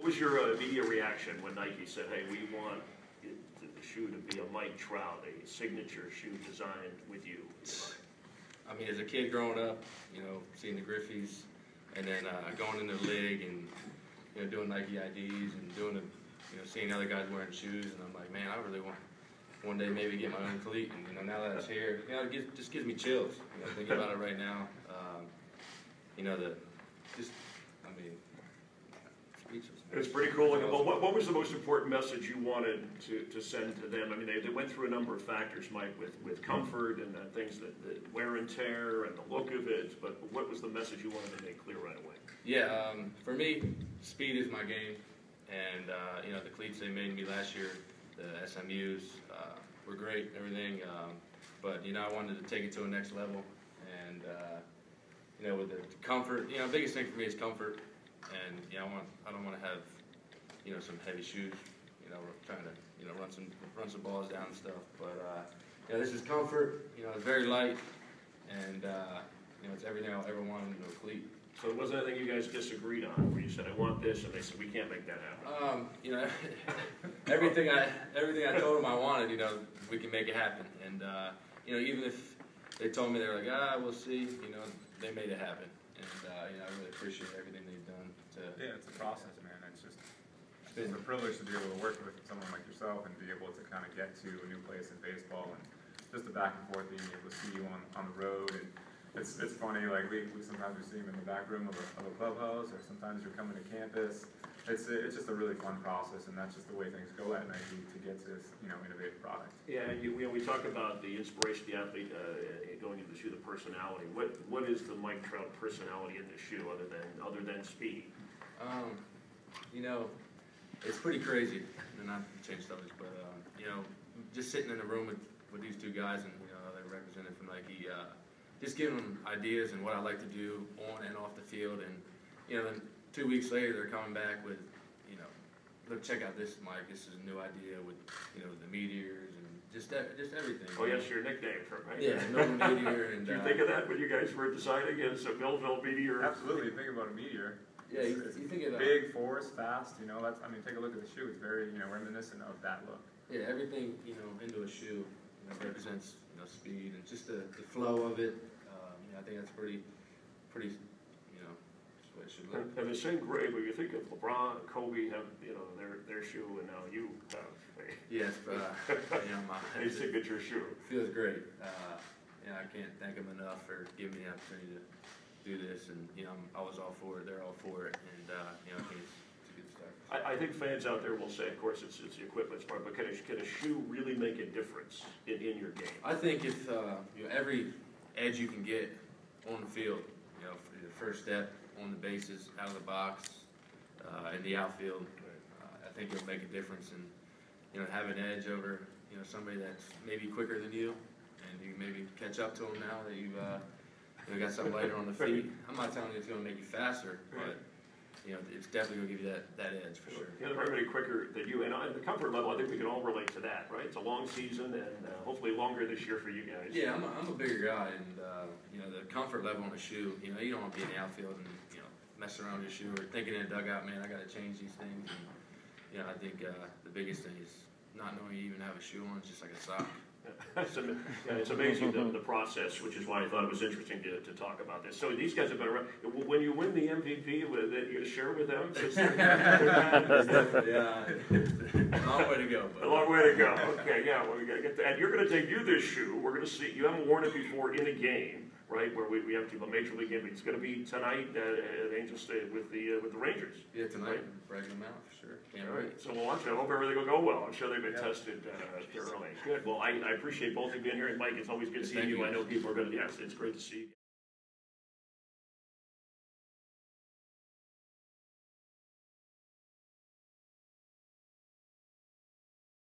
What was your uh, immediate reaction when Nike said, hey, we want the shoe to be a Mike Trout, a signature shoe designed with you? I mean, as a kid growing up, you know, seeing the Griffeys, and then uh, going into the league and you know doing Nike IDs and doing the, you know, seeing other guys wearing shoes, and I'm like, man, I really want one day maybe get my own cleat. And you know, now that it's here, you know, it gives, just gives me chills. You know, thinking about it right now. Um, you know, the just, I mean. It's pretty cool. Well, what, what was the most important message you wanted to, to send to them? I mean, they, they went through a number of factors, Mike, with, with comfort and things that, that wear and tear and the look of it, but what was the message you wanted to make clear right away? Yeah, um, for me, speed is my game, and uh, you know the cleats they made me last year, the SMU's uh, were great, and everything. Um, but you know I wanted to take it to a next level, and uh, you know with the comfort, you know biggest thing for me is comfort, and you know I want I don't want to have you know some heavy shoes, you know trying to you know run some run some balls down and stuff. But uh, you know this is comfort, you know it's very light, and uh, you know it's everything I'll ever want into a cleat. So it wasn't anything you guys disagreed on, where you said, I want this, and they said, we can't make that happen? Um, you know, everything I everything I told them I wanted, you know, we can make it happen. And uh, you know, even if they told me they were like, ah, we'll see, you know, they made it happen. And uh, you know, I really appreciate everything they've done to. Yeah, it's a process, man. It's just It's been, a privilege to be able to work with someone like yourself and be able to kind of get to a new place in baseball and just the back and forth being able to see you on, on the road and it's it's funny like we, we sometimes we see him in the back room of a, of a clubhouse or sometimes you're coming to campus. It's it's just a really fun process and that's just the way things go at Nike to get to this you know innovative product. Yeah, and you, you know, we talk about the inspiration, of the athlete, uh, going into the shoe, the personality. What, what is the Mike Trout personality in the shoe, other than, other than speed? um, you know, it's pretty crazy. And I've changed subjects, but um, you know, just sitting in a room with, with these two guys and you know they're represented from Nike. Uh, just giving them ideas and what I like to do on and off the field, and you know, then two weeks later they're coming back with, you know, look, check out this, Mike. This is a new idea with, you know, the meteors and just just everything. Oh, yes, your nickname for it, right? Yeah, no meteor and. Did you uh, think of that when you guys were deciding it's a Millville meteor? Absolutely, you think about a meteor. Yeah, you, you think of Big, force, fast. You know, that's I mean, take a look at the shoe. It's very you know reminiscent of that look. Yeah, everything you know into a shoe you know, represents you know speed and just the, the flow of it. Um, you know, I think that's pretty, pretty, you know, just what it should look. And and the same grade, when you think of LeBron, Kobe have, you know, their, their shoe, and now you have Yes, but uh, you know, my, a, a signature shoe. feels great. Uh, you know, I can't thank them enough for giving me the opportunity to do this, and you know, I'm, I was all for it. They're all for it, and uh, you know, I think it's, it's a good start. I, I think fans out there will say, of course, it's, it's the equipment part, but can a, can a shoe really make a difference in, in your game? I think if uh, you know, every edge you can get on the field, you know, for the first step on the bases, out of the box, uh, in the outfield, uh, I think it'll make a difference and you know have an edge over you know somebody that's maybe quicker than you, and you maybe catch up to them now that you've uh, you know, got something lighter on the feet. I'm not telling you it's going to make you faster, but you know it's definitely going to give you that, that edge for sure. They're everybody quicker than you, and on the comfort level, I think we can all relate to that, right? It's a long season, and uh, hopefully longer this year for you guys. Yeah, I'm a, I'm a bigger guy, and uh, you know the comfort level on the shoe. You know, you don't want to be in the outfield and you know messing around with your shoe or thinking in the dugout, man, I got to change these things. And, you know, I think uh, the biggest thing is not knowing you even have a shoe on. It's just like a sock. It's am- yeah, it's amazing the, the process, which is why I thought it was interesting to, to talk about this. So these guys have been around, when you win the MVP, with it, you share with them? since they're- they're- yeah, long way to go. But, A long way to go. Okay, yeah, well, we gotta get that. And you're gonna debut this shoe. We're gonna see, you haven't worn it before in a game, right? Where we, we have to, a major league game. It's gonna be tonight uh, at Angel State with the, uh, with the Rangers. Yeah, tonight, bragging them out for sure. Can't All wait. right, so we'll watch it. I hope everything will go well. I'm sure they've been Yeah. tested uh, thoroughly. Good. Well, I, I appreciate both of you being here. And Mike, it's always good seeing Thank you. you. I know people are gonna, yes, it's great to see you.